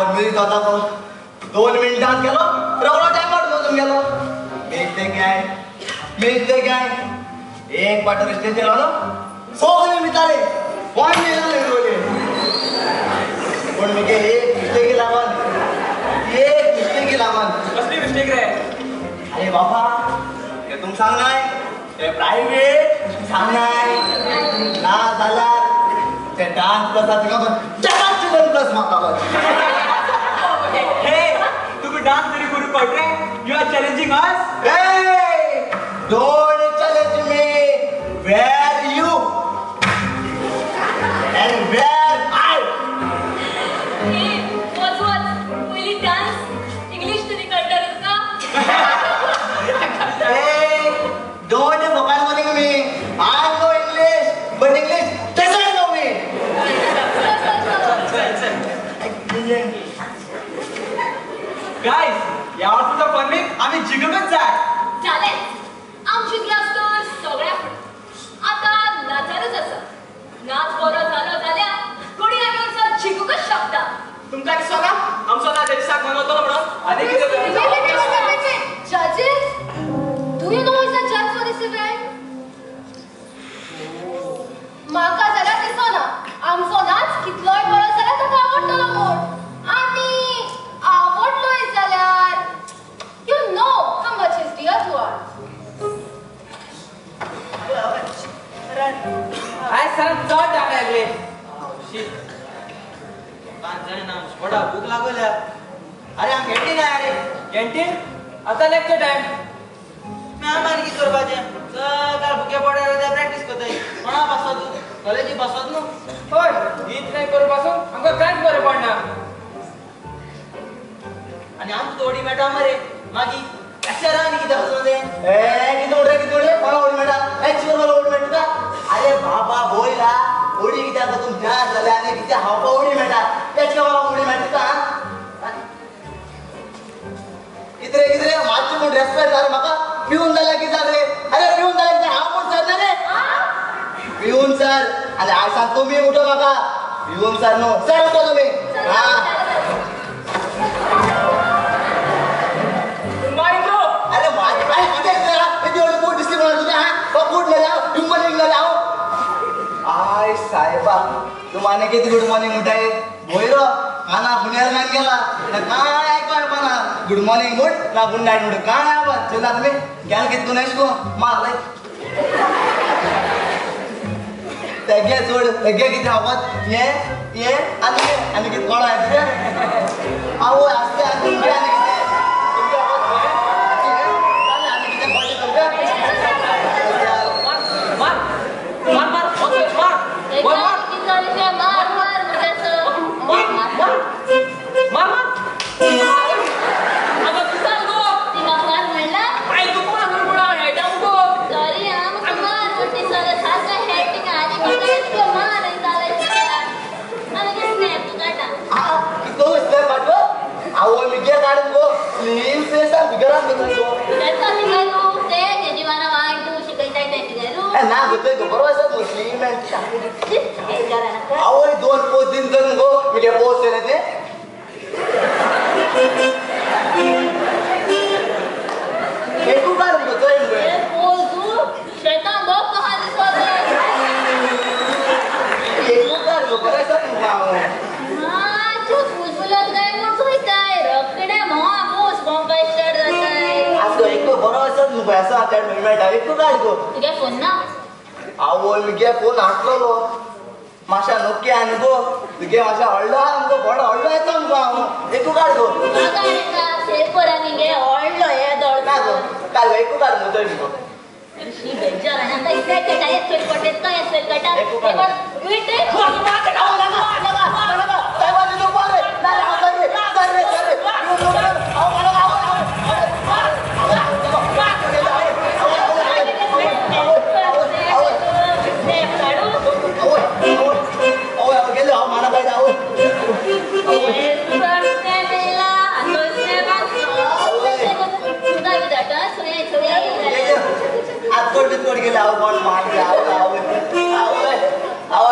पण मिळत होता तो. दोन मिनिटात गेलो. रवला टायमात मोजून गेलो? मिळते काय? मिळते काय? एक पाटर स्टेशन आलो. सगळे मिताले पॉईंट मिळाले रोले पण मी एक मिस्टेक लावण एक मिस्टेक लावण कसली मिस्टेक रे? अरे बाबा ते तुम सांगाय ते प्रायव्हेट सांगाय ना जाल्यार ते डान्स प्लस चिकन प्लस हे तुम्ही डान्स तरी करू पडले यू आर चॅलेंजिंग अस Hey! Don't challenge me! Where you? And where I? हे वाच वाच पहिली डान्स इंग्लिश तरी कळणार का Hey! Don't focus on me. I know English, but English doesn't know me. गाईस या वर्षीचा फर्मिक आम्ही जिंकतच जाय चालेल आमची क्लास तर सगळ्या आता नाचारच असा नाच बरो झालो जाल्यार कोणी आमी वर्सां जिखूकच शकता का आमचा ना म्हणतो म्हणून किती Judges, do you know who is the judge for this event? म्हाका जाल्यार दिसना आमचो नाच कितलोय बरो जाल्यार ताका आवडटलो म्हूण. आनी आवडलोय जाल्यार you know how much is dear to R आय सर चड टाक लागले थोडा भूक लागल्या अरे आम कॅन्टीन आहे अरे कॅन्टीन आता लेक्चर टाइम मॅम किती करपाचें सकाळ भुके पडले प्रॅक्टीस करताय. कोणा बसता कॉलेजी बसत न्हू होय. गीत नाही करू पासून आमकां कांयच बरें पडना आणि आमची थोडी मेळटा मरे मागी कशाला आणि किती हसून ओढी किती आता तुमच्या झाल्या आणि किती हावपा ओढी मेटा त्याच्या मला ओढी मेटा कितरे कितरे मातशें म्हूण रेस्पेक्ट जालें म्हाका पिवन जाल्यार कितें जालें अरे पिवन जाल्यार कितें हांव म्हूण सर ना रे पिवन सर आनी आयज सांग तुमी उठो म्हाका पिवन सर न्हू सर उठो तुमी हा? अरे माझी काय किती जरा. एवढी पोट दिसली मला तुझ्या हा? तो पोट तू किती गुड मॉर्निंग म्हणताय भोयरो काना फुनेर नाही गेला ना काय ऐकवाय पाना गुड मॉर्निंग म्हण ना गुड नाईट म्हण काय आवा चला तुम्ही गेल किती तू नाही गो? मारलाय तेगे चड तेगे किती आवाज. ये ये आणि आनी कितें किती कोण आहे? पाठव आवो मी गे काढून गो स्लीम फेस आणि बिगरान बघून गो त्याचा शिकायलो ते ते जीवाना वाईट तू शिकायचा ते शिकायलो ए ना होतोय गो बरोबर असत मुस्लिम हे आवो दोन पोस्ट दिन करून गो मी गे पोस्ट केले ते एकू काढ गो तो एक बोल तू शैतान बघ कहा दिसत एकू काढ गो बरं असत तुमका हा तू फुसफुलत काय म्हणून सोयताय रकडे म्हा पोस बॉम्बाय स्टार्ट जाताय आज गो एकू बरोबर असत मुका असं आता मेळटा एकू गो तुगे फोन ना? आवो मी गे फोन हाटलो माशा नोकी. आनी गो तुगे माशा हळडो आहा आमचो व्हड हळडो येता मुगो हांव एकू काढ गो हे गो एकू काढ मुगो मुगो शी बेजार आणि आता इथे कटा येतोय पटेत काय येतोय कटा एकू. मन मार्दै आऊ आऊ आऊ आऊ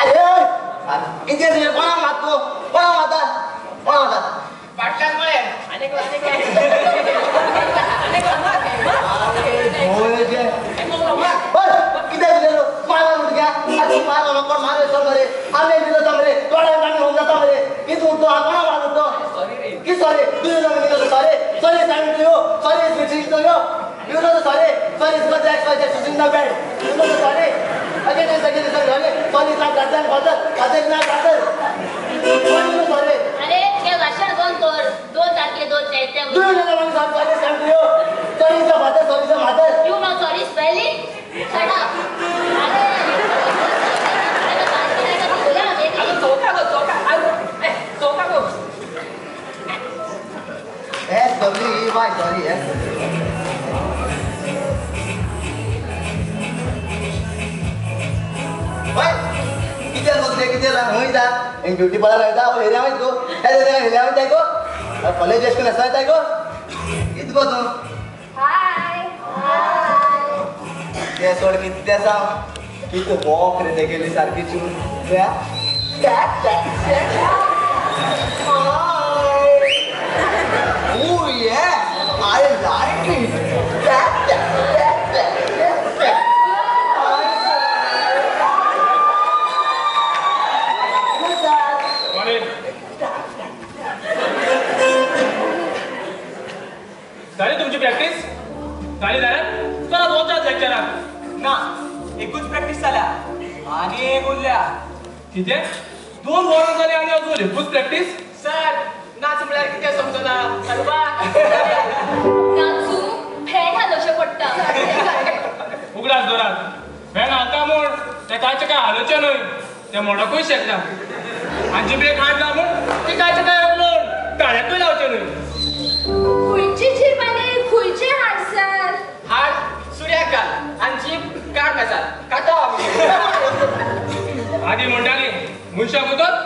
आले किती दिले कोणा मागतो कोणा माता कोणा माता पाटलाच मुळे अनेक अनेक कि सरे दुई सरे सरे सरे सरे You know the sorry, sorry, it's not the XYZ, it's in the bed. You know the sorry. Again and again, sorry, sorry, sorry, it's not that, that, father, father, it's not father. What you know, sorry. अरे ते भाषण बंद कर दोन तारखे दोन Do you चैत्य know the one sorry, sorry, thank you. Sorry, it's the father, sorry, it's the mother. You know sorry spelling shut up अरे ना S, W, E, Y, sorry, yes. बघते किती हंय जा एक ब्युटी पार्लर आहे जा हेऱ्या माहीत गो हे हेऱ्या आहे गो कॉलेज एसकून असायच आहे गो किती गो तू ते सोड किती ते सांग की तू बॉक रे ते गेली सारखी चून झाली तुमची प्रॅक्टिस झाली झाल्या चला दोन चार लेक्चरात ना एकूच प्रॅक्टिस झाल्या. आणि एक उरल्या. किती दोन वॉरं झाली आणि अजून एकूच प्रॅक्टिस सर नाच म्हळ्यार कितें समजना चलवा नाचू फेण हालोशे पडटा उगडास दोरात फॅन आता म्हूण ते कायचे काय हालोवचे न्हय ते मोडकूय शकता. आणि जिबे काढला म्हूण ते कायचे काय म्हूण ताळ्याकूय लावचे न्हय मनशाक उदक